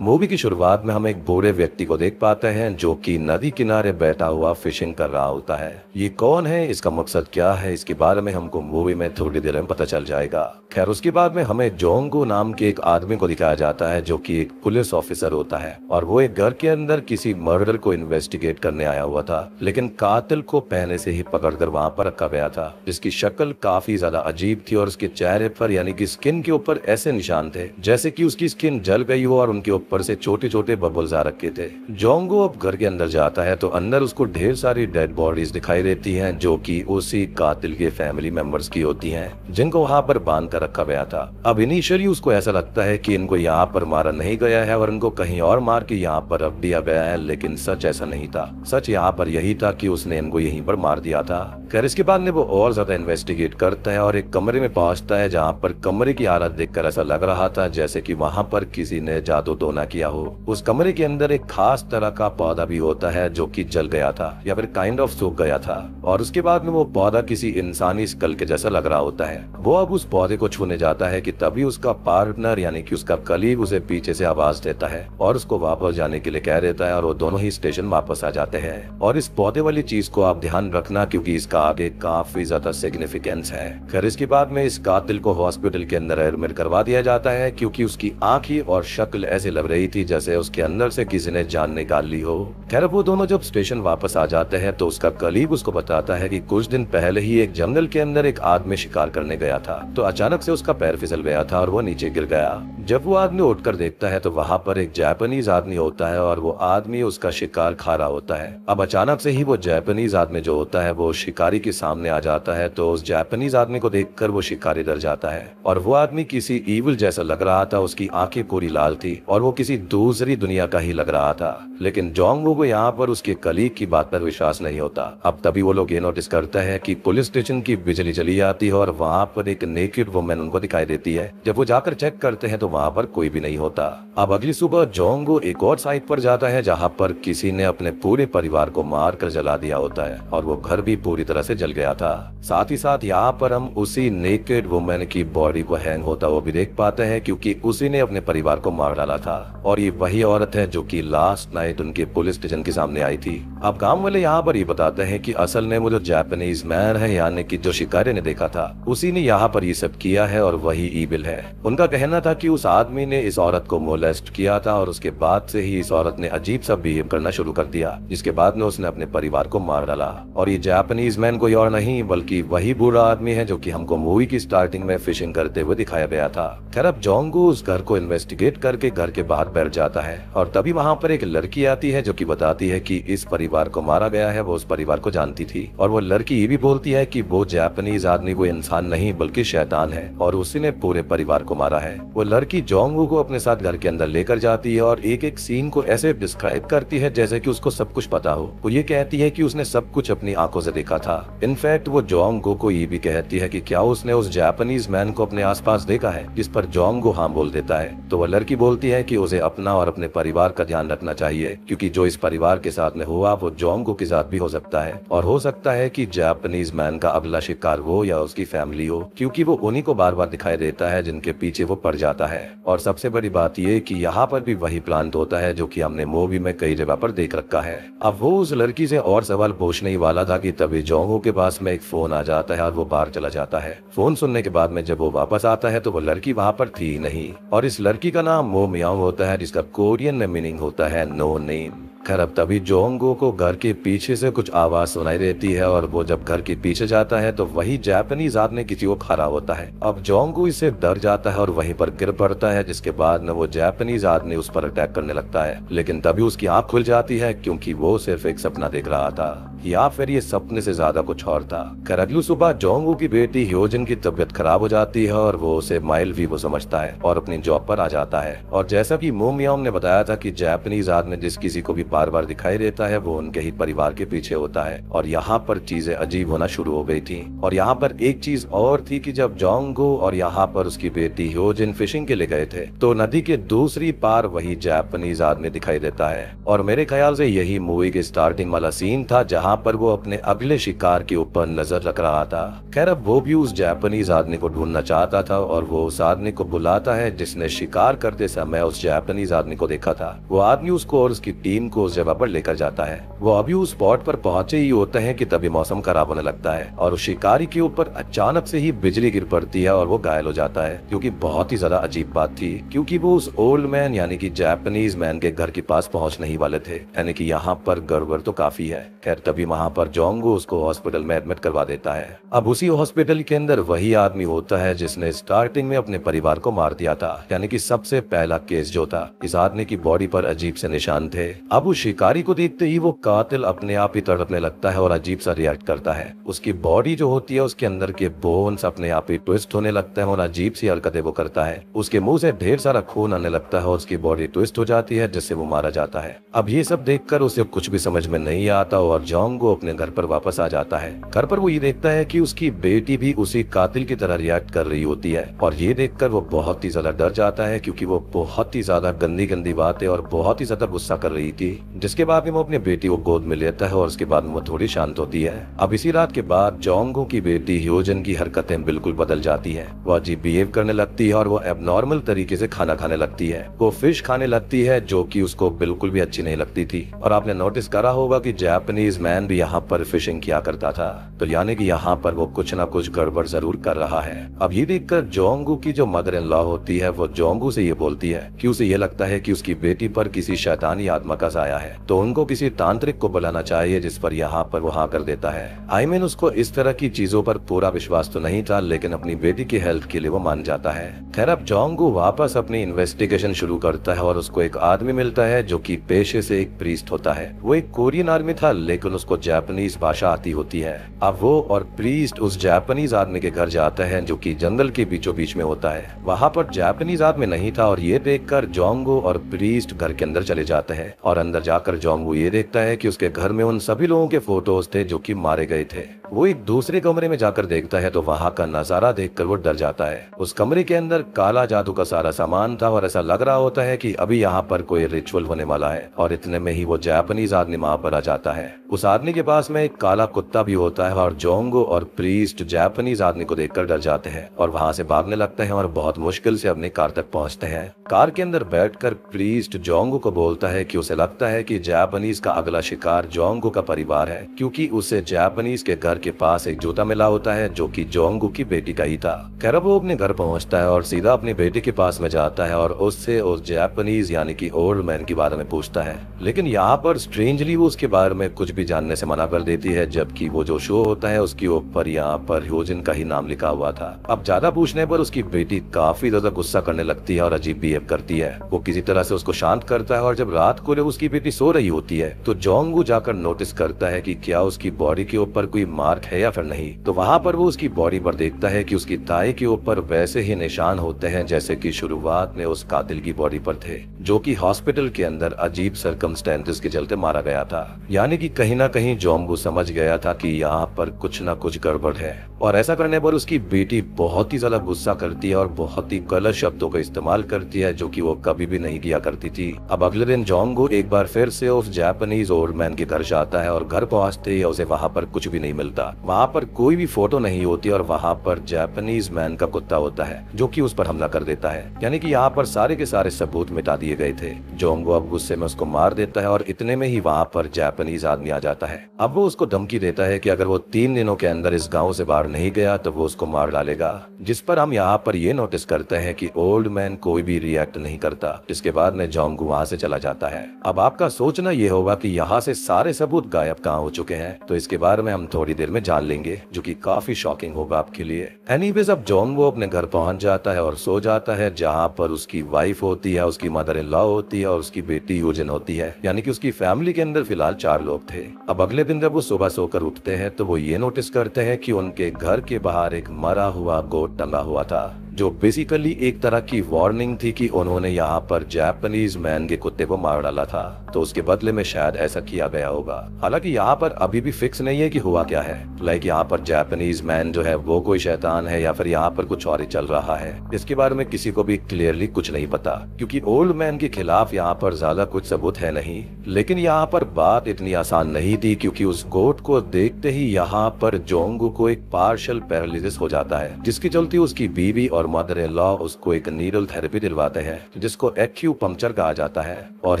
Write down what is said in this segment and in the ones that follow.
Movie की शुरुआत में हम एक बूढ़े व्यक्ति को देख पाते हैं जो कि नदी किनारे बैठा हुआ फिशिंग कर रहा होता है। ये कौन है? इसका मकसद क्या है? इसके बारे में हमको मूवी में थोड़ी देर में पता चल जाएगा। खैर, उसके बाद में हमें जोंगो नाम के एक आदमी को दिखाया जाता है जो कि एक पुलिस ऑफिसर होता है और वो एक घर के अंदर किसी मर्डर को इन्वेस्टिगेट करने आया हुआ था, लेकिन कातिल को पहले से ही पकड़कर वहाँ पर रखा गया था, जिसकी शक्ल काफ़ी ज़्यादा अजीब थी और उसके चेहरे पर यानी कि स्किन के ऊपर ऐसे निशान थे, जैसे की उसकी स्किन जल गई हो और उनके ऊपर से छोटे छोटे बबल्स आ रखे थे। जोंगो अब घर के अंदर जाता है तो अंदर उसको ढेर सारी डेड बॉडीज दिखाई देती हैं, जो कि उसी कातिल के फैमिली मेंबर्स की होती हैं, जिनको वहाँ पर बाँध कर रखा गया था। अब इनिशियली उसको ऐसा लगता है कि इनको यहाँ पर मारा नहीं गया है, और इनको कहीं और मार के यहाँ पर रख दिया गया है, लेकिन सच ऐसा नहीं था। सच यहाँ पर यही था कि उसने इनको यहीं पर मार दिया था। खैर, इसके बाद में वो और ज़्यादा इन्वेस्टिगेट करता है, और एक कमरे में पहुँचता है, जहाँ पर कमरे की हालत देखकर ऐसा लग रहा था, जैसे कि वहाँ पर किसी ने जादू टोना किया हो। उस कमरे के अंदर एक खास तरह का पौधा भी होता है जो कि जल गया था, या फिर काइंड ऑफ़ सूख गया था। और उसके बाद में वो पौधा किसी इंसानी स्कल के जैसा लग रहा होता है। वो अब उस पौधे को छूने जाता है कि तभी उसका पार्टनर यानी कि उसका कलीग उसे पीछे से आवाज़ देता है और उसको वापस जाने के लिए कह देता है और वो दोनों ही स्टेशन वापस आ जाते हैं। और इस पौधे वाली चीज़ को आप ध्यान रखना क्योंकि इसका आगे काफ़ी ज़्यादा सिग्निफिकेंस है। खैर इसके बाद में इस कातिल को हॉस्पिटल के अंदर एडमिट करवा दिया जाता है क्योंकि उसकी आंखी और शक्ल ऐसे लग रही थी जैसे उसके अंदर से किसी ने जान निकाल ली हो। खैर वो दोनों जब स्टेशन वापस आ जाते हैं तो उसका कलीग उसको बताता है कि कुछ दिन पहले ही एक जंगल के अंदर एक आदमी शिकार करने गया था। तो अचानक से उसका पैर फिसल गया था और वो नीचे गिर गया। जब वो आदमी उठकर देखता है तो वहाँ पर एक जापानीज आदमी होता है और वो आदमी उसका शिकार खा रहा होता है। अब अचानक से ही वो जापानीज आदमी जो होता है, वो शिकारी के सामने आ जाता है तो उस जापानीज आदमी को देखकर वो शिकारी डर जाता है। और वो आदमी किसी ईविल जैसा लग रहा था, उसकी आँखें पूरी लाल थी और वो किसी दूसरी दुनिया का ही लग रहा था। लेकिन जोंगवू को यहाँ पर उसके कलीग की बात पर विश्वास नहीं होता। अब तभी वो लोग ये नोटिस करते हैं कि पुलिस स्टेशन की बिजली चली जाती है और वहाँ पर एक नेकेड वुमेन उनको दिखाई देती है। जब वो जाकर चेक करते हैं तो वहाँ पर कोई भी नहीं होता। अब अगली सुबह जोंगू एक और साइट पर जाता है जहाँ पर किसी ने अपने पूरे परिवार को मार कर जला दिया होता है और वो घर भी पूरी तरह से जल गया था। साथ ही साथ यहाँ पर हम उसी नेकेड वुमेन की बॉडी को हैंग होता वो भी देख पाते हैं क्योंकि उसी ने अपने परिवार को मार डाला था। और ये वही औरत है जो कि लास्ट नाइट उनके पुलिस स्टेशन के सामने आई थी। अब गाँव वाले यहाँ पर ये बताते हैं कि असल में वो जो जापानीज मैन है, यानी कि जो शिकारी ने देखा था, उसी ने यहाँ पर ये सब किया है और वही ईबिल है। उनका कहना था कि उस आदमी ने इस औरत को मोलेस्ट किया था और उसके बाद से ही इस औरत ने अजीब सा बिहेव करना शुरू कर दिया, जिसके बाद में उसने अपने परिवार को मार डाला। और ये जापानीज मैन कोई और नहीं, बल्कि वही बुरा आदमी है जो की हमको मूवी की स्टार्टिंग में फिशिंग करते हुए दिखाया गया था। खैर, अब जोंगू उस घर को इन्वेस्टिगेट करके घर के बाहर बैठ जाता है और तभी वहाँ पर एक लड़की आती है जो कि बताती है कि इस परिवार को मारा गया है, वो उस परिवार को जानती थी। और वो लड़की ये भी बोलती है कि वो जापानीज आदमी कोई इंसान नहीं, बल्कि शैतान है और उसी ने पूरे परिवार को मारा है। वो लड़की जोंगू को अपने साथ घर के अंदर लेकर जाती है और एक एक सीन को ऐसे डिस्क्राइब करती है जैसे कि उसको सब कुछ पता हो। वो ये कहती है कि उसने सब कुछ अपनी आँखों से देखा था। इनफैक्ट वो जोंगू को ये भी कहती है कि क्या उसने उस जापानीज मैन को अपने आसपास देखा है, जिस पर जोंगो हाँ बोल देता है। तो वह लड़की बोलती है कि उसे अपना और अपने परिवार का ध्यान रखना चाहिए, क्योंकि जो इस परिवार के साथ में हुआ, वो जोंगो के साथ भी हो सकता है। और हो सकता है कि जापानीज मैन का अगला शिकार हो या उसकी फैमिली हो, क्योंकि वो उन्हीं को बार बार दिखाई देता है जिनके पीछे वो पड़ जाता है। और सबसे बड़ी बात ये कि यहाँ पर भी वही प्लान होता है जो कि हमने मूवी में कई जगह पर देख रखा है। अब वो उस लड़की से और सवाल पूछने ही वाला था कि तभी जोंगो के पास में एक फ़ोन आ जाता है और वो बाहर चला जाता है। फ़ोन सुनने के बाद में जब वो वापस आता है तो वो लड़की वहाँ पर थी नहीं। और इस लड़की का नाम मो मियाओ होता है जिसका कोरियन में मीनिंग होता है नो नेम खैर, अब तभी जोंगो को घर के पीछे से कुछ आवाज़ सुनाई देती है और वो जब घर के पीछे जाता है तो वही जापानीज आदमी किसी को खड़ा होता है। अब जोंगो इसे डर जाता है और वहीं पर गिर पड़ता है, जिसके बाद में वो जापानीज आदमी उस पर अटैक करने लगता है। लेकिन तभी उसकी आँख खुल जाती है, क्योंकि वो सिर्फ़ एक सपना देख रहा था, या फिर ये सपने से ज़्यादा कुछ और था। खैर, अगली सुबह जोंगू की बेटी ह्योजन की तबीयत खराब हो जाती है और वो उसे माइल भी वो समझता है और अपनी जॉब पर आ जाता है। और जैसा की मोमियाम ने बताया था कि जापानीज आदमी जिस किसी को भी बार बार दिखाई देता है, वो उनके ही परिवार के पीछे होता है। और यहाँ पर चीज़ें अजीब होना शुरू हो गई थी। और यहाँ पर एक चीज़ और थी कि जब जोंगो और यहाँ पर उसकी बेटी ह्योजिन फिशिंग के लिए गए थे तो नदी के दूसरी पार वही जापानीज आदमी दिखाई देता है। और मेरे ख्याल से यही मूवी के स्टार्टिंग वाला सीन था, जहाँ पर वो अपने अगले शिकार के ऊपर नज़र रख रहा था। खैर, अब वो भी उस जापानीज आदमी को ढूंढना चाहता था और वो उस आदमी को बुलाता है, जिसने शिकार करते समय उस जापानीज आदमी को देखा था। वो आदमी उसको और उसकी टीम को उस जगह पर लेकर जाता है। वो अभी उस स्पॉट पर पहुँचे ही होते हैं कि तभी मौसम खराब होने लगता है और उस शिकारी के ऊपर अचानक से ही बिजली गिर पड़ती है और वो घायल हो जाता है क्योंकि बहुत ही ज़्यादा अजीब बात थी, क्योंकि वो उस ओल्ड मैन यानी कि जापानीज मैन के घर के पास पहुँचने ही वाले थे। यानी कि यहाँ पर गड़बड़ तो काफ़ी है। खैर, तभी वहाँ पर जोंगो उसको हॉस्पिटल में एडमिट करवा देता है। अब उसी हॉस्पिटल के अंदर वही आदमी होता है जिसने स्टार्टिंग में अपने परिवार को मार दिया था। यानी कि सबसे पहला केस जो था, इस आदमी की बॉडी पर अजीब से निशान थे। अब उस शिकारी को देखते ही वो कातिल अपने आप ही तड़पने लगता है और अजीब सा रिएक्ट करता है। उसकी बॉडी जो होती है, उसके अंदर के बोन्स अपने आप ही ट्विस्ट होने लगता है और अजीब सी हरकतें वो करता है। उसके मुँह से ढेर सारा खून आने लगता है और उसकी बॉडी ट्विस्ट हो जाती है, जिससे वो मारा जाता है। अब ये सब देखकर उसे कुछ भी समझ में नहीं आता और जोंगो अपने घर पर वापस आ जाता है। घर पर वो ये देखता है की उसकी बेटी भी उसी कातिल की तरह रिएक्ट कर रही होती है और ये देखकर वो बहुत ही ज़्यादा डर जाता है, क्योंकि वो बहुत ही ज़्यादा गंदी गंदी बातें और बहुत ही ज़्यादा गुस्सा कर रही थी। जिसके बाद में वो अपनी बेटी को गोद में लेता है और उसके बाद वो थोड़ी शांत होती है। अब इसी रात के बाद जोंगो की बेटी ह्योजन की हरकतें बिल्कुल बदल जाती है। वो अजीब बिहेव करने लगती है और वो एबनॉर्मल तरीके से खाना खाने लगती है। वो फ़िश खाने लगती है जो की उसको बिल्कुल भी अच्छी नहीं लगती थी। और आपने नोटिस करा होगा की जापानीज मैन भी यहाँ पर फिशिंग किया करता था। तो यानी की यहाँ पर वो कुछ ना कुछ गड़बड़ ज़रूर कर रहा है। अब ये देखकर जोंगू की जो मदर इन लॉ होती है, वो जोंगू से ये बोलती है कि उसे ये लगता है कि उसकी बेटी पर किसी शैतानी आत्मा का साया है। तो उनको किसी तांत्रिक को बुलाना चाहिए जिस पर यहाँ पर वो हाँ कर देता है। आई मीन उसको इस तरह की चीज़ों पर पूरा विश्वास तो नहीं था, लेकिन अपनी बेटी की हेल्थ के लिए वो मान जाता है। खैर, अब जोंगू वापस अपनी इन्वेस्टिगेशन शुरू करता है और उसको एक आदमी मिलता है जो की पेशे से एक प्रीस्ट होता है। वो एक कोरियन आर्मी था, लेकिन उसको जापानीज भाषा आती होती है। अब वो और प्रीस्ट उस जापानीज आदमी के घर जाते हैं जो की जंगल के बीचों बीच में होता है। वहाँ पर जापानीज आदमी नहीं था और ये देखकर जोंगो और प्रीस्ट घर के अंदर चले जाते हैं और अंदर जाकर जोंगो ये देखता है कि उसके घर में उन सभी लोगों के फ़ोटोज़ थे जो कि मारे गए थे। वो एक दूसरे कमरे में जाकर देखता है तो वहाँ का नज़ारा देखकर वो डर जाता है। उस कमरे के अंदर काला जादू का सारा सामान था और ऐसा लग रहा होता है कि अभी यहाँ पर कोई रिचुअल होने वाला है और इतने में ही वो जापानीज आदमी वहाँ पर आ जाता है। उस आदमी के पास में एक काला कुत्ता भी होता है और जोंगो और प्रीस्ट जापानीज आदमी को देखकर डर जाते हैं और वहाँ से भागने लगते हैं और बहुत मुश्किल से अपनी कार तक पहुँचते हैं। कार के अंदर बैठकर प्रीस्ट जोंगो को बोलता है कि उसे लगता है कि जापानीज का अगला शिकार जोंगो का परिवार है, क्योंकि उसे जापानीज के घर के पास एक जूता मिला होता है, जो कि जोंगो की बेटी का ही था। खैर, वो अपने घर पहुँचता है और सीधा अपनी बेटी के पास में जाता है और उससे उस जापानीज यानी कि ओल्ड मैन के बारे में पूछता है। लेकिन यहाँ पर स्ट्रेंजली वो उसके बारे में कुछ भी जानने से मना कर देती है, जबकि वो जो शो होता है, उसके ऊपर यहाँ पर ह्योजिन का ही नाम लिखा हुआ था। अब ज़्यादा पूछने पर उसकी बेटी काफ़ी ज़्यादा गुस्सा करने लगती है और अजीब बिहेव करती है। वो किसी तरह से उसको शांत करता है और जब रात को उसकी बेटी सो रही होती है तो जोंगू जाकर नोटिस करता है कि क्या उसकी बॉडी के ऊपर कोई मार्क है या फिर नहीं तो वहाँ पर वो उसकी बॉडी पर देखता है कि उसकी ताई के ऊपर वैसे ही निशान होते हैं जैसे कि शुरुआत में उस कातिल की बॉडी पर थे, जो कि हॉस्पिटल के अंदर अजीब सरकमस्टेंसेस के चलते मारा गया था। यानी कि कहीं ना कहीं जोम्बू समझ गया था कि यहाँ पर कुछ ना कुछ गड़बड़ है। और ऐसा करने पर उसकी बेटी बहुत ही ज़्यादा गुस्सा करती है और बहुत ही गलत शब्दों का इस्तेमाल करती है, जो कि वो कभी भी नहीं किया करती थी। अब अगले दिन जोंगो एक बार फिर से उस जापानीज ओल्ड मैन के घर जाता है और घर पहुँचते ही उसे वहाँ पर कुछ भी नहीं मिलता। वहाँ पर कोई भी फ़ोटो नहीं होती और वहाँ पर जापानीज मैन का कुत्ता होता है, जो कि उस पर हमला कर देता है। यानी कि यहाँ पर सारे के सारे सबूत मिटा दिए गए थे। जोंगो अब गुस्से में उसको मार देता है और इतने में ही वहाँ पर जापानीज आदमी आ जाता है। अब वो उसको धमकी देता है की अगर वो तीन दिनों के अंदर इस गाँव से बाहर नहीं गया तो वो उसको मार डालेगा। जिस पर हम यहाँ पर ये नोटिस करते हैं कि ओल्ड मैन कोई भी रिएक्ट नहीं करता। जिसके बाद में जोंगू वहाँ से चला जाता है। अब आपका सोचना ये होगा कि यहाँ से सारे सबूत गायब कहाँ हो चुके हैं। तो इसके बारे में हम थोड़ी देर में जान लेंगे, जो कि काफ़ी शॉकिंग होगा आपके लिए। एनीवेज अब जॉन वो अपने घर पहुँच जाता है और सो जाता है, जहाँ पर उसकी वाइफ होती है, उसकी मदर इन लॉ होती है और उसकी बेटी यूजन होती है। यानी कि उसकी फैमिली के अंदर फ़िलहाल चार लोग थे। अब अगले दिन जब वो सुबह सोकर उठते हैं तो वो ये नोटिस करते हैं कि उनके घर के बाहर एक मरा हुआ गोट टंगा हुआ था। जो बेसिकली एक तरह की वार्निंग थी कि उन्होंने यहाँ पर जापानीज मैन के कुत्ते को मार डाला था तो उसके बदले में शायद ऐसा किया गया होगा। हालाँकि यहाँ पर अभी भी फिक्स नहीं है कि हुआ क्या है। लाइक यहाँ पर जापानीज मैन जो है, वो कोई शैतान है या फिर यहाँ पर कुछ और ही चल रहा है। इसके बारे में किसी को भी क्लियरली कुछ नहीं पता, क्योंकि ओल्ड मैन के खिलाफ यहाँ पर ज़्यादा कुछ सबूत है नहीं। लेकिन यहाँ पर बात इतनी आसान नहीं थी, क्योंकि उस गोट को देखते ही यहाँ पर जोंगू को एक पार्शल पैरालिसिस हो जाता है, जिसके चलते उसकी बीवी और मदर इन लॉ उसको एक नीडल थेरेपी दिलवाते हैं, जिसको एक्यू पंक्चर कहा जाता है, और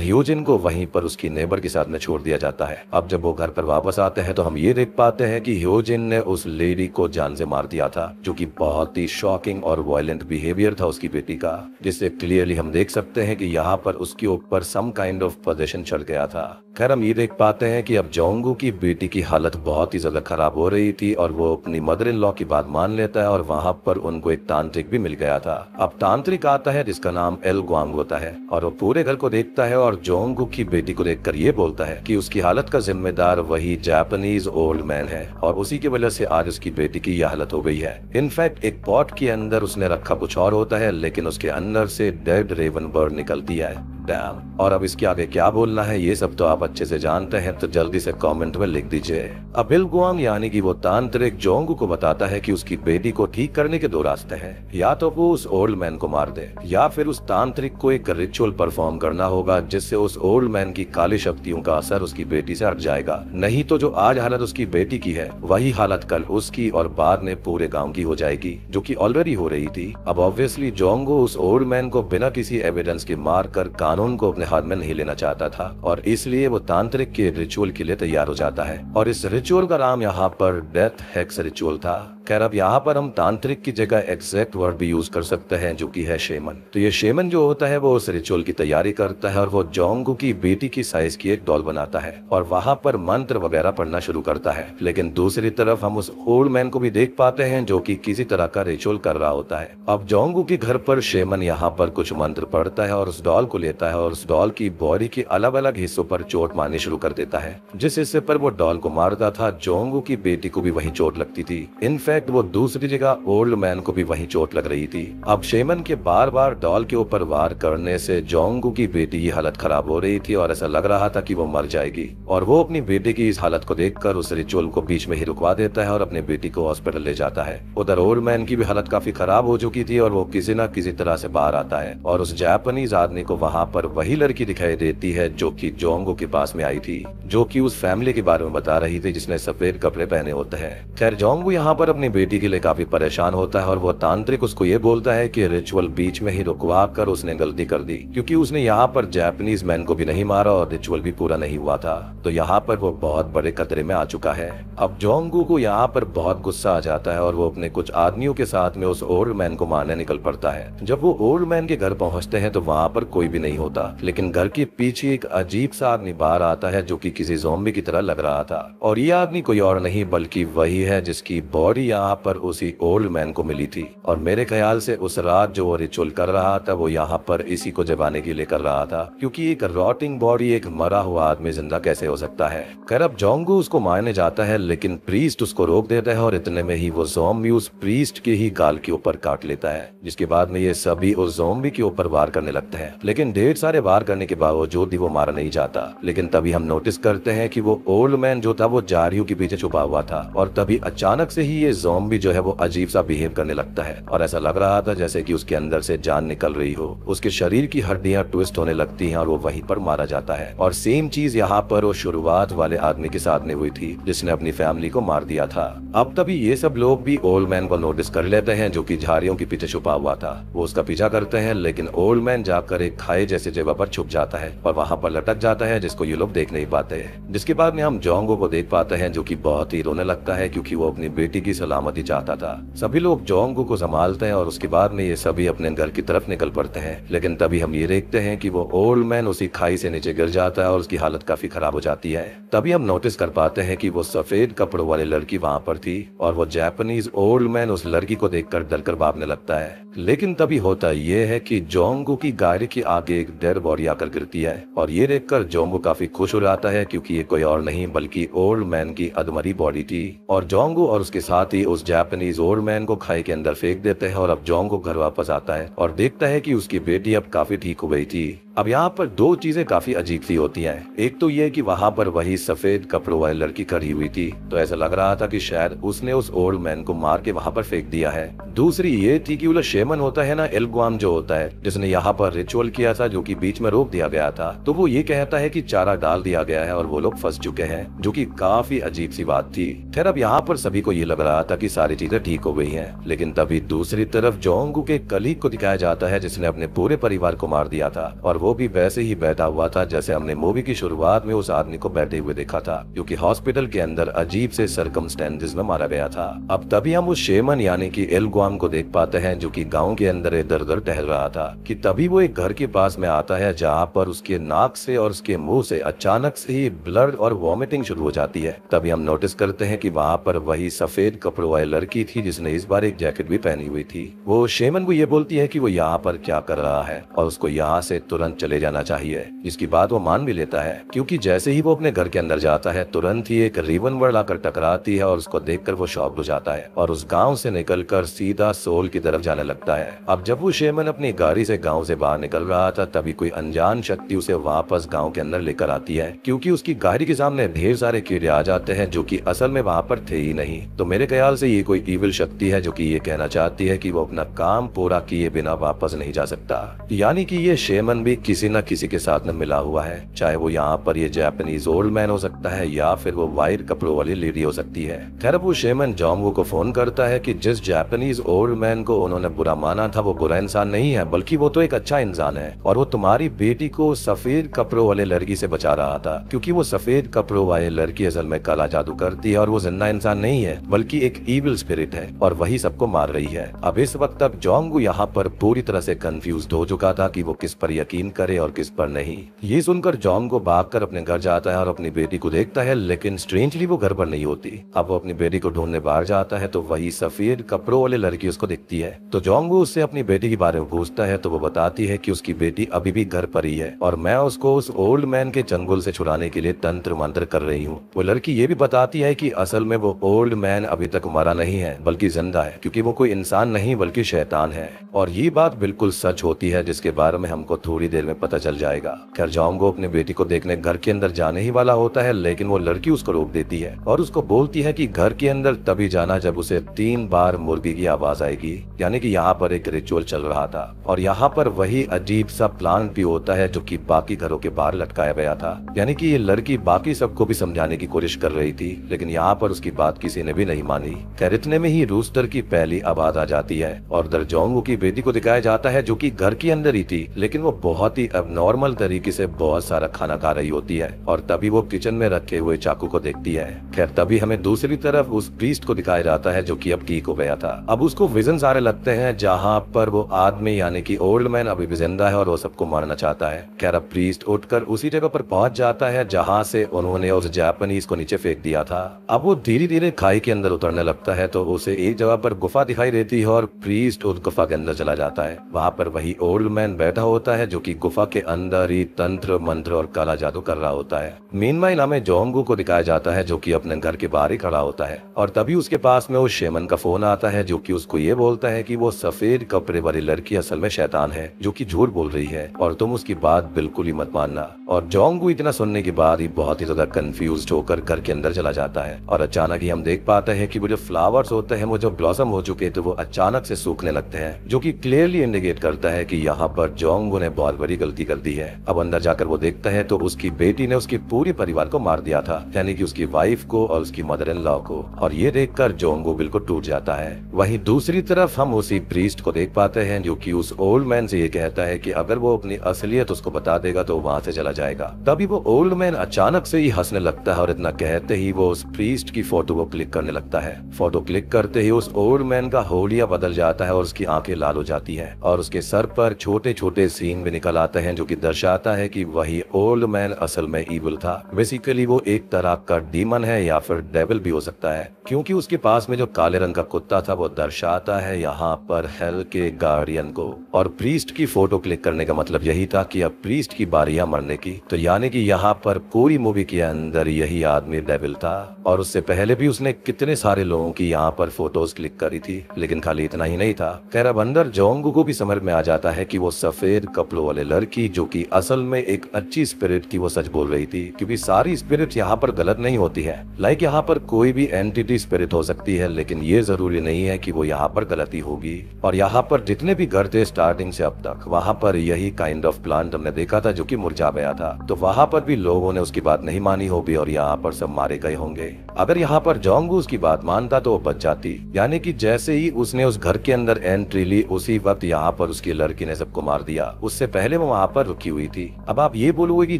ह्यूजिन को वहीं पर उसकी नेबर के साथ में छोड़ दिया जाता है। अब जब वो घर पर वापस आते हैं तो हम ये देख पाते हैं कि ह्यूजिन ने उस लेडी को जान से मार दिया था, जो कि बहुत ही शॉकिंग और वायलेंट बिहेवियर था उसकी बेटी का, जिससे क्लियरली हम देख सकते हैं कि यहाँ पर उसके ऊपर सम काइंड ऑफ़ पोजिशन चढ़ गया था। खैर हम ये देख पाते हैं कि अब जोंगू की बेटी की हालत बहुत ही ज़्यादा खराब हो रही थी और वो अपनी मदर इन लॉ की बात मान लेता है और वहाँ पर उनको एक तांत्रिक भी मिल गया था। अब तांत्रिक आता है, जिसका नाम एल ग्वांग होता है और वो पूरे घर को देखता है और जोंगू की बेटी को देखकर ये बोलता है कि उसकी हालत का जिम्मेदार वही जापानीज ओल्ड मैन है और उसी की वजह से आज उसकी बेटी की यह हालत हो गई है। इनफैक्ट एक पॉट के अंदर उसने रखा कुछ और होता है, लेकिन उसके अंदर से डेड रेवन बर्ड निकलती है। डैम। और अब इसके आगे क्या बोलना है, ये सब तो आप अच्छे से जानते हैं तो जल्दी से कमेंट में लिख दीजिए। अब गुआंग यानी कि वो तांत्रिक जोंगू को बताता है कि उसकी बेटी को ठीक करने के दो रास्ते हैं। या तो वो उस ओल्ड मैन को मार दे, या फिर उस तांत्रिक को एक रिचुअल परफॉर्म करना होगा, जिससे उस ओल्ड मैन की काली शक्तियों का असर उसकी बेटी से हट जाएगा। नहीं तो जो आज हालत उसकी बेटी की है, वही हालत कल उसकी और बाद में पूरे गाँव की हो जाएगी, जो की ऑलरेडी हो रही थी। अब ऑब्वियसली जोंगो उस ओल्ड मैन को बिना किसी एविडेंस के मार कर कानून को अपने हाथ में नहीं लेना चाहता था, और इसलिए वो तांत्रिक के रिचुअल के लिए तैयार हो जाता है। और इस रिचुअल का नाम यहाँ पर डेथ हेक्स रिचुअल था। खैर, अब यहाँ पर हम तांत्रिक की जगह एग्जैक्ट वर्ड भी यूज़ कर सकते हैं, जो कि है शेमन। तो ये शेमन जो होता है, वो उस रिचुअल की तैयारी करता है और वो जोंगू की बेटी की साइज़ की एक डॉल बनाता है और वहाँ पर मंत्र वगैरह पढ़ना शुरू करता है। लेकिन दूसरी तरफ़ हम उस ओल्ड मैन को भी देख पाते हैं, जो की किसी तरह का रिचुअल कर रहा होता है। अब जोंगू के घर पर शेमन यहाँ पर कुछ मंत्र पढ़ता है और उस डॉल को लेता है और उस डॉल की बॉडी के अलग अलग हिस्सों पर चोट मारनी शुरू कर देता है। जिस हिस्से पर वो डॉल को मारता था, जोंगू की बेटी को भी वही चोट लगती थी। इनफैक्ट वो दूसरी जगह ओल्ड मैन को भी वही चोट लग रही थी। अब शेमन के बार बार डॉल के ऊपर वार करने से जोंगू की बेटी की हालत खराब हो रही थी और ऐसा लग रहा था कि वो मर जाएगी। और वो अपनी बेटी की इस हालत को देखकर उस रिचुअल को बीच में ही रुकवा देता है और अपनी बेटी को हॉस्पिटल ले जाता है। उधर ओल्ड मैन की भी हालत काफ़ी खराब हो चुकी थी और वो किसी न किसी तरह से बाहर आता है। और उस जापानीज आदमी को वहाँ पर वही लड़की दिखाई देती है जो की जोंगो के पास में आई थी, जो की उस फैमिली के बारे में बता रही थी जिसने सफ़ेद कपड़े पहने होते हैं। खैर, जोंगू यहाँ पर अपनी बेटी के लिए काफ़ी परेशान होता है और वो तांत्रिक उसको ये बोलता है कि रिचुअल बीच में ही रुकवा कर उसने गलती कर दी। क्योंकि उसने यहाँ पर जापानीज मैन को भी नहीं मारा और रिचुअल भी पूरा नहीं हुआ था। तो यहाँ पर वो बहुत बड़े खतरे में आ चुका है। अब जोंगू को यहाँ पर बहुत गुस्सा आ जाता है और वो अपने कुछ आदमियों के साथ में उस ओल्ड मैन को मारने निकल पड़ता है। जब वो ओल्ड मैन के घर पहुँचते हैं तो वहाँ पर कोई भी नहीं होता। लेकिन घर के पीछे एक अजीब सा आदमी बाहर आता है जो की किसी जोम्बी की तरह लग रहा था। और ये आदमी कोई और नहीं, बल्कि वही है जिसकी बॉडी यहाँ पर उसी ओल्ड मैन को मिली थी। और मेरे ख्याल से उस रात जो वो रिचुअल कर रहा था, वो यहाँ पर इसी को जबाने के लिए कर रहा था। क्योंकि एक रॉटिंग बॉडी एक मरा हुआ आदमी ज़िंदा कैसे हो सकता है? खैर, अब जोंगू उसको मारने जाता है, लेकिन प्रीस्ट उसको रोक देता है और इतने में ही वो जोम्बी उस प्रीस्ट के ही गाल के ऊपर काट लेता है, जिसके बाद में ये सभी उस जोम्बी के ऊपर वार करने लगते हैं। लेकिन ढेर सारे वार करने के बावजूद भी वो मारा नहीं जाता। लेकिन तभी हम नोटिस करते हैं कि वो ओल्ड मैन जो था, वो जारियों के पीछे छुपा हुआ था। और तभी अचानक से ही ये जोम्बी जो है वो अजीब सा बिहेव करने लगता है। और ऐसा लग रहा था जैसे कि उसके अंदर से जान निकल रही हो। उसके शरीर की हड्डियाँ ट्विस्ट होने लगती हैं और वो वहीं पर मारा जाता है। और सेम चीज़ यहाँ पर वो शुरुआत वाले आदमी के साथ में हुई थी, जिसने अपनी फैमिली को मार दिया था। अब तभी ये सब लोग भी ओल्ड मैन को नोटिस कर लेते हैं, जो की झाड़ियों के पीछे छुपा हुआ था। वो उसका पीछा करते हैं, लेकिन ओल्ड मैन जाकर एक खाए जैसे जगह पर छुप जाता है और वहाँ पर लटक जाता है, जिसको ये लोग देख नहीं पाते जिसके बाद में हम जोंगो को देख पाते हैं, जो की बहुत ही रोने लगता है, क्यूँकी वो अपनी बेटी की सलामती चाहता था। सभी लोग जोंगो को संभालते हैं और उसके बाद में ये सभी अपने घर की तरफ़ निकल पड़ते हैं। लेकिन तभी हम ये देखते हैं कि वो ओल्ड मैन उसी खाई से नीचे गिर जाता है और उसकी हालत काफ़ी खराब हो जाती है। तभी हम नोटिस कर पाते हैं कि वो सफ़ेद कपड़ों वाली लड़की वहाँ पर थी और वो जापानीज ओल्ड मैन उस लड़की को देखकर डरकर भागने लगता है। लेकिन तभी होता ये है कि जोंगू की गाड़ी के आगे एक डेड बॉडी आकर गिरती है और ये देखकर जोंगो काफ़ी खुश हो जाता है क्योंकि ये कोई और नहीं, बल्कि ओल्ड मैन की अधमरी बॉडी थी। और जोंगो और उसके साथ ही उस जापानीज ओल्ड मैन को खाई के अंदर फेंक देते हैं और अब जोंग को घर वापस आता है और देखता है कि उसकी बेटी अब काफ़ी ठीक हो गई थी। अब यहाँ पर दो चीज़ें काफ़ी अजीब सी होती हैं। एक तो ये कि वहाँ पर वही सफ़ेद कपड़ों वाली लड़की खड़ी हुई थी तो ऐसा लग रहा था कि शायद उसने उस ओल्ड मैन को मार के वहाँ पर फेंक दिया है। दूसरी ये थी कि वो शेमन होता है ना एलग्वाम जो होता है, जिसने यहाँ पर रिचुअल किया था जो की बीच में रोक दिया गया था तो वो ये कहता है की चारा डाल दिया गया है और वो लोग फंस चुके हैं, जो की काफ़ी अजीब सी बात थी। खैर, अब यहाँ पर सभी को ये लग रहा था की सारी चीज़ें ठीक हो गई है, लेकिन तभी दूसरी तरफ़ जोंगू के कलीग को दिखाया जाता है जिसने अपने पूरे परिवार को मार दिया था, और वो भी वैसे ही बैठा हुआ था जैसे हमने मूवी की शुरुआत में उस आदमी को बैठे हुए देखा था, क्योंकि हॉस्पिटल के अंदर अजीब से सरकमस्टेंसेस में मारा गया था। अब तभी हम उस शेमन यानी कि एलग्वाम को देख पाते हैं जो कि गाँव के अंदर इधर उधर टहल रहा था। कि तभी वो एक घर के पास में आता है, जहाँ पर उसके नाक से और उसके मुँह से अचानक से ही ब्लड और वॉमिटिंग शुरू हो जाती है। तभी हम नोटिस करते हैं कि वहाँ पर वही सफ़ेद कपड़ों वाली लड़की थी जिसने इस बार एक जैकेट भी पहनी हुई थी। वो शेमन को ये बोलती है कि वो यहाँ पर क्या कर रहा है और उसको यहाँ से तुरंत चले जाना चाहिए। जिसकी बात वो मान भी लेता है, क्योंकि जैसे ही वो अपने घर के अंदर जाता है, तुरंत ही एक रिवन वर्ड आकर टकराती है और उसको देखकर वो शॉक हो जाता है और उस गाँव से निकलकर सीधा सोल की तरफ़ जाने लगता है। अब जब वो शेमन अपनी गाड़ी से गाँव से बाहर निकल रहा था, तभी कोई अनजान शक्ति उसे वापस गाँव के अंदर लेकर आती है, क्यूँकी उसकी गाड़ी के सामने ढेर सारे कीड़े आ जाते हैं जो की असल में वहाँ पर थे ही नहीं। तो मेरे ख्याल से ये कोई इविल शक्ति है जो कि ये कहना चाहती है कि वो अपना काम पूरा किए बिना वापस नहीं जा सकता। यानी कि ये शेमन भी किसी न किसी के साथ में मिला हुआ है। चाहे वो यहाँ पर ये जापानीज ओल्ड मैन हो सकता है या फिर वो वाइट कपड़ों वाली लेडी हो सकती है। खैर वो शेमन जॉन्गू को फ़ोन करता है कि जिस जापानीज ओल्ड मैन को उन्होंने बुरा माना था, वो बुरा इंसान नहीं है, बल्कि वो तो एक अच्छा इंसान है। और वो तुम्हारी बेटी को सफ़ेद कपड़ों वाले लड़की से बचा रहा था, क्योंकि वो सफ़ेद कपड़ों वाले लड़की असल में काला जादू करती है और वो ज़िंदा इंसान नहीं है, बल्कि एक ईविल स्पिरिट है और वही सबको मार रही है। अब इस वक्त अब जोंगू यहाँ पर पूरी तरह से कंफ्यूज हो चुका था कि वो किस पर यकीन करे और किस पर नहीं। ये सुनकर जॉन को भागकर अपने घर जाता है और अपनी बेटी को देखता है, लेकिन स्ट्रेंजली वो घर पर नहीं होती। अब वो अपनी बेटी को ढूँढने बाहर जाता है तो वही सफ़ेद कपड़ों वाली लड़की उसको दिखती है। तो जोंगू उससे अपनी बेटी के बारे में पूछता है तो वो बताती है कि उसकी बेटी अभी भी घर पर ही है, और मैं उसको उस ओल्ड मैन के चंगुल से छुड़ाने के लिए तंत्र मंत्र कर रही हूँ। वो लड़की ये भी बताती है की असल में वो ओल्ड मैन अभी तक मरा नहीं है, बल्कि ज़िंदा है, क्यूँकी वो कोई इंसान नहीं, बल्कि शैतान है। और ये बात बिल्कुल सच होती है, जिसके बारे में हमको थोड़ी देर में पता चल जाएगा। खैर जोंगो अपनी बेटी को देखने घर के अंदर जाने ही वाला होता है, लेकिन वो लड़की उसको रोक देती है और उसको बोलती है कि घर के अंदर तभी जाना जब उसे तीन बार मुर्गी की आवाज़ आएगी। यानी कि यहाँ पर एक रिचुअल चल रहा था और यहाँ पर वही अजीब सा प्लान भी होता है जो की बाकी घरों के बाहर लटकाया गया था। यानी की ये लड़की बाकी सबको भी समझाने की कोशिश कर रही थी, लेकिन यहाँ पर उसकी बात किसी ने भी नहीं मानी। खैर, इतने में ही रूस्टर की पहली आवाज़ आ जाती है और दरजोंगू की बेटी को दिखाया जाता है जो कि घर के अंदर ही थी, लेकिन वो बहुत ही अब नॉर्मल तरीके से बहुत सारा खाना खा रही होती है और तभी वो किचन में रखे हुए चाकू को देखती है। खैर, तभी हमें दूसरी तरफ़ उस प्रीस्ट को दिखाया जाता है जो कि अब ठीक हो गया था। अब उसको विजन सारे लगते हैं जहाँ पर वो आदमी यानी कि ओल्ड मैन अभी भी ज़िंदा है और वो सबको मारना चाहता है। खैर, अब प्रीस्ट उठकर उसी जगह पर पहुँच जाता है जहाँ से उन्होंने उस जापानीज को नीचे फेंक दिया था। अब वो धीरे धीरे खाई के अंदर उतरने लगता है तो उसे एक जगह पर गुफा दिखाई देती है और प्रीस्ट उस गुफा के अंदर चला जाता है। वहाँ पर वही ओल्ड मैन बैठा होता है जो कि गुफा के अंदर ही तंत्र, मंत्र और काला जादू कर रहा होता है। मीन माइल हमें जोंगू को दिखाया जाता है जो कि अपने घर के बाहर ही खड़ा होता है। और तभी उसके पास में उस शेमन का फ़ोन आता है जो कि उसको ये बोलता है कि वो सफ़ेद कपड़े वाली लड़की असल में शैतान है, जो कि झूठ बोल रही है। और तुम उसकी बात बिल्कुल ही मत मानना। और जोंगू इतना सुनने के बाद ही बहुत ही ज़्यादा कंफ्यूज होकर घर के अंदर चला जाता है। और अचानक ही हम देख पाते हैं कि वो जो फ्लावर्स होते हैं, वो जो ब्लॉसम हो चुके थे वो अचानक से सूखने लगते हैं, जो की क्लियरली इंडिकेट करता है की यहाँ पर जोंगू ने बहुत बड़ी गलती कर दी है। अब अंदर जाकर वो देखता है तो उसकी बेटी ने उसके पूरे परिवार को मार दिया था, यानी कि उसकी वाइफ को और उसकी मदर इन लॉ को। और ये देखकर जोंगो बिल्कुल टूट जाता है। वहीं दूसरी तरफ़ हम उसी प्रीस्ट को देख पाते हैं जो कि उस ओल्ड मैन से ये कहता है कि अगर वो अपनी असलियत उसको बता देगा तो वहाँ से चला जाएगा। तभी वो ओल्ड मैन अचानक से ही हंसने लगता है और इतना कहते ही वो उस प्रीस्ट की फ़ोटो को क्लिक करने लगता है। फ़ोटो क्लिक करते ही उस ओल्ड मैन का होलिया बदल जाता है और उसकी आँखें लाल हो जाती है और उसके सर पर छोटे छोटे सीन भी निकल लाते हैं, जो कि दर्शाता है कि वही ओल्ड मैन असल में ईवल था। बेसिकली वो एक तरह का डीमन है, या फिर डेविल भी हो सकता है। क्योंकि उसके पास में जो काले रंग का कुत्ता था, वो दर्शाता है यहाँ पर हेल के गार्डियन को। और प्रीस्ट की फ़ोटो क्लिक करने का मतलब यही था कि अब प्रीस्ट की बारियाँ मरने की। तो यानी कि यहाँ पर पूरी मूवी के अंदर यही आदमी डेविल था। और उससे पहले भी उसने कितने सारे लोगों की यहाँ पर फ़ोटोज़ क्लिक करी थी, लेकिन खाली इतना ही नहीं था। खैर, अब अंदर जोंगू को भी समझ में आ जाता है कि वो सफ़ेद कपड़ों वाले लड़की जो कि असल में एक अच्छी स्पिरिट थी वो सच बोल रही थी, क्योंकि सारी स्पिरिट यहाँ पर गलत नहीं होती है। लाइक यहाँ पर कोई भी एंटिटी स्पिरिट हो सकती है, लेकिन ये ज़रूरी नहीं है कि वो यहाँ पर गलती होगी। और यहाँ पर जितने भी घर थे स्टार्टिंग से अब तक, वहाँ पर यही काइंड ऑफ़ प्लांट हमने देखा था जो की मुरझा गया था। तो वहाँ पर भी लोगों ने उसकी बात नहीं मानी होगी और यहाँ पर सब मारे गए होंगे। अगर यहाँ पर जोंगू उसकी बात मानता तो वो बच जाती। यानी कि जैसे ही उसने उस घर के अंदर एंट्री ली, उसी वक्त यहाँ पर उसकी लड़की ने सबको मार दिया। उससे पहले वो वहाँ पर रुकी हुई थी। अब आप ये बोलोगे कि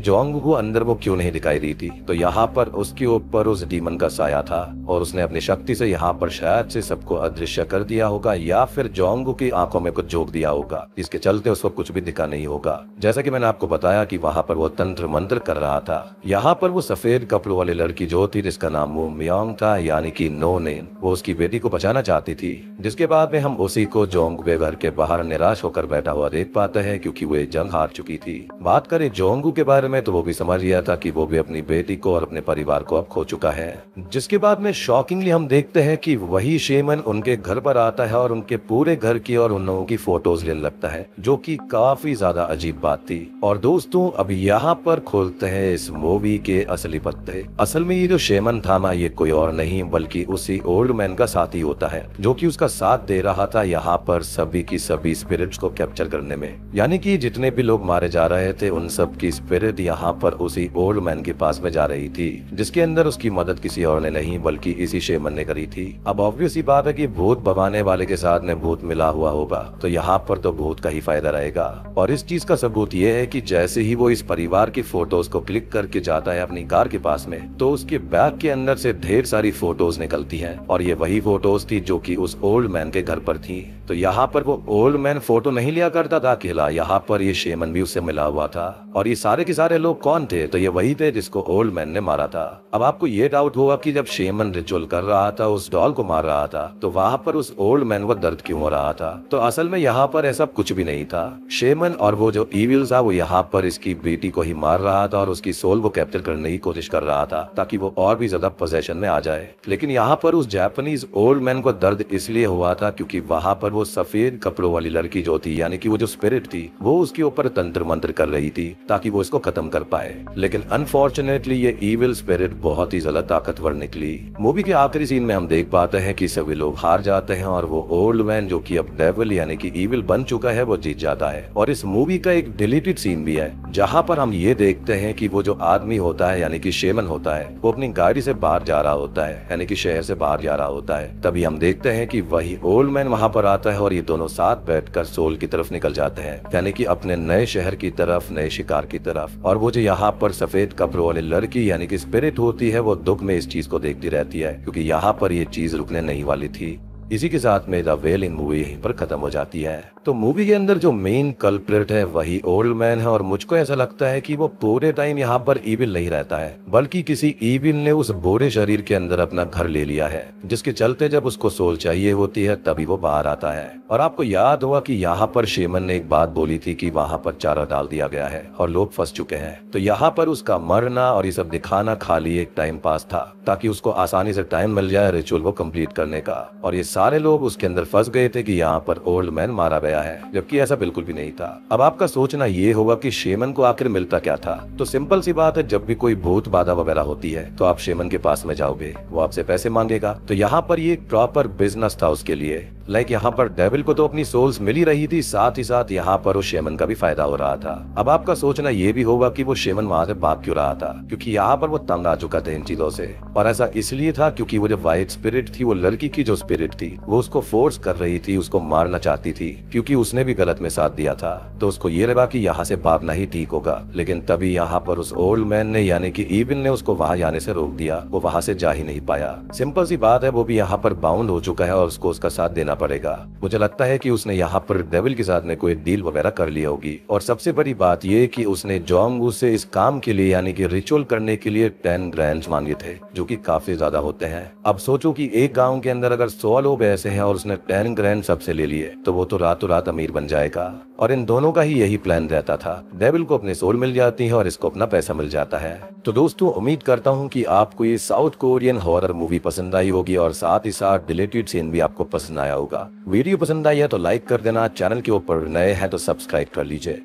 जोंग को अंदर वो क्यों नहीं दिखाई दी थी? तो यहाँ पर उसके ऊपर उस डीमन का साया था और उसने अपनी शक्ति से यहाँ पर शायद से सबको अदृश्य कर दिया होगा या फिर जोंग की आँखों में कुछ जोक दिया होगा। इसके चलते उसको कुछ भी दिखा नहीं होगा। जैसा की मैंने आपको बताया की वहाँ पर वो तंत्र मंत्र कर रहा था। यहाँ पर वो सफ़ेद कपड़ों वाली लड़की जो थी, जिसका नाम वो म्यांग था, यानी कि नो नेन वो उसकी बेटी को बचाना चाहती थी। जिसके बाद में हम उसी को जोंग के बाहर निराश होकर बैठा हुआ देख पाते हैं, क्योंकि वो जंग हार चुकी थी। बात करें जोंगू के बारे में तो वो भी समझ गया था कि वो भी अपनी बेटी को और अपने परिवार को अब खो चुका है। जिसके बाद में शॉकिंगली हम देखते हैं कि वही शेमन उनके घर पर आता है और उनके पूरे घर की और उन लोगों की फ़ोटोज़ लेने लगता है, जो कि काफ़ी ज़्यादा अजीब बात थी। और दोस्तों, अब यहाँ पर खोलते हैं इस मूवी के असली पत्ते। असल में ये जो शेमन था ना, ये कोई और नहीं, बल्कि उसी ओल्ड मैन का साथी होता है, जो कि उसका साथ दे रहा था यहाँ पर सभी की सभी स्पिरिट्स को कैप्चर करने में। यानी कि जितने भी लोग मारे जा रहे थे, उन सब की स्पिरिट यहाँ पर उसी ओल्ड मैन के पास में जा रही थी, जिसके अंदर उसकी मदद किसी और ने नहीं, बल्कि इसी शेमन ने करी थी। अब ऑब्वियस ही बात है कि भूत भगाने वाले के साथ में भूत मिला हुआ होगा तो यहाँ पर तो भूत का ही फ़ायदा रहेगा। और इस चीज़ का सबूत ये है कि जैसे ही वो इस परिवार की फ़ोटोज़ को क्लिक करके जाता है अपनी कार के पास में तो उसके बैग के अंदर से ढेर सारी फ़ोटोज़ निकलती है। और ये वही फ़ोटोज़ थी जो की उस ओल्ड मैन के घर पर थी। तो यहाँ पर वो ओल्ड मैन फ़ोटो नहीं लिया करता था, अकेला। यहाँ पर ये शेमन भी उससे मिला हुआ था। और ये सारे के सारे लोग कौन थे? तो ये वही थे जिसको ओल्ड मैन ने मारा था। अब आपको ये डाउट हुआ कि जब शेमन रिचुअल कर रहा था, उस डॉल को मार रहा था तो वहाँ पर उस ओल्ड मैन को दर्द क्यों हो रहा था? तो असल में यहाँ पर ऐसा कुछ भी नहीं था। शेमन और वो जो ईविल था, वो यहाँ पर इसकी बेटी को ही मार रहा था और उसकी सोल को कैप्चर करने की कोशिश कर रहा था, ताकि वो और भी ज़्यादा पोजेशन में आ जाए। लेकिन यहाँ पर उस जापानीज ओल्ड मैन को दर्द इसलिए हुआ था क्योंकि वहाँ पर वो सफ़ेद कपड़ों वाली लड़की जो थी, यानी कि वो जो स्पिरिट थी, वो उसके ऊपर तंत्र मंत्र कर रही थी ताकि वो इसको खत्म कर पाए। लेकिन अनफॉर्चुनेटली ये इविल स्पिरिट बहुत ही ज़्यादा ताकतवर निकली। मूवी के आखिरी सीन में हम देख पाते हैं कि सभी लोग हार जाते हैं और वो ओल्ड मैन जो कि अब डेविल यानी कि इविल बन चुका है, वो जीत जाता है। और इस मूवी का एक डिलीटेड सीन भी है, जहाँ पर हम ये देखते हैं कि वो जो आदमी होता है यानी कि शेमन होता है, वो अपनी गाड़ी से बाहर जा रहा होता है, यानी कि शहर से बाहर जा रहा होता है। तभी हम देखते हैं कि वही ओल्ड मैन वहाँ पर आता है और ये दोनों साथ बैठकर सोल की तरफ़ निकल जाते हैं, यानी कि अपने नए शहर की तरफ़, नए शिकार की तरफ़। और वो जो यहाँ पर सफ़ेद कपड़ों वाली लड़की, यानी कि स्पिरिट होती है, वो दुख में इस चीज़ को देखती रहती है, क्योंकि यहाँ पर ये चीज़ रुकने नहीं वाली थी। इसी के साथ में वेल इन मूवी यहीं पर खत्म हो जाती है। तो मूवी के अंदर जो मेन कल्प्रेट है, वही ओल्ड मैन है और मुझको ऐसा लगता है कि वो पूरे टाइम यहाँ पर ईविल नहीं रहता है, बल्कि किसी ईविल ने उस बोरे शरीर के अंदर अपना घर ले लिया है, जिसके चलते जब उसको सोल चाहिए होती है, तभी वो बाहर आता है। और आपको याद हुआ कि यहाँ पर शेमन ने एक बात बोली थी कि वहाँ पर चारा डाल दिया गया है, और लोग फंस चुके हैं। तो यहाँ पर उसका मरना और ये सब दिखाना खाली एक टाइम पास था, ताकि उसको आसानी से टाइम मिल जाए रिचुअल को कंप्लीट करने का। और ये सारे लोग उसके अंदर फंस गए थे कि यहाँ पर ओल्ड मैन मारा गया है, जबकि ऐसा बिल्कुल भी नहीं था। अब आपका सोचना ये होगा कि शेमन को आखिर मिलता क्या था। तो सिंपल सी बात है, जब भी कोई भूत बाधा वगैरह होती है तो आप शेमन के पास में जाओगे। वो आपसे पैसे मांगेगा। तो यहाँ पर ये प्रॉपर बिज़नेस था उसके लिए। लाइक यहाँ पर डेविल को तो अपनी सोल्स मिल ही रही थी, साथ ही साथ यहाँ पर उस शेमन का भी फ़ायदा हो रहा था। अब आपका सोचना ये भी होगा कि वो शेमन वहाँ से भाग क्यों रहा था, क्योंकि यहाँ पर वो तंग आ चुका था इन चीज़ों से। और ऐसा इसलिए था क्योंकि वो जो वाइट स्पिरिट थी, वो लड़की की जो स्पिरिट थी, वो उसको फोर्स कर रही थी, उसको मारना चाहती थी, क्योंकि उसने भी गलत में साथ दिया था। तो उसको ये लगा कि यहाँ से भागना ही ठीक होगा, लेकिन तभी यहाँ पर उस ओल्ड मैन ने, यानी कि इविन ने उसको वहाँ जाने से रोक दिया, वो वहाँ से जा ही नहीं पाया। सिंपल सी बात है, वो भी यहाँ पर बाउंड हो चुका है और उसको उसका साथ देना पड़ेगा। मुझे लगता है कि उसने यहाँ पर डेविल के साथ में कोई डील वगैरह कर ली होगी। और सबसे बड़ी बात ये कि उसने जोंग से इस काम के लिए यानी कि रिचुअल करने के लिए टेन ग्रैंड मांगे थे, जो कि काफ़ी ज़्यादा होते हैं। अब सोचो कि एक गाँव के अंदर अगर सौ लोग ऐसे हैं और उसने टेन ग्रैंड सबसे ले लिए तो वो तो रातों रात अमीर बन जाएगा। और इन दोनों का ही यही प्लान रहता था। डेविल को अपने सोल मिल जाती है और इसको अपना पैसा मिल जाता है। तो दोस्तों, उम्मीद करता हूँ कि आपको ये साउथ कोरियन हॉरर मूवी पसंद आई होगी और साथ ही साथ रिलेटेड सीन भी आपको पसंद आया होगा। वीडियो पसंद आई है तो लाइक कर देना। चैनल के ऊपर नए हैं तो सब्सक्राइब कर लीजिए।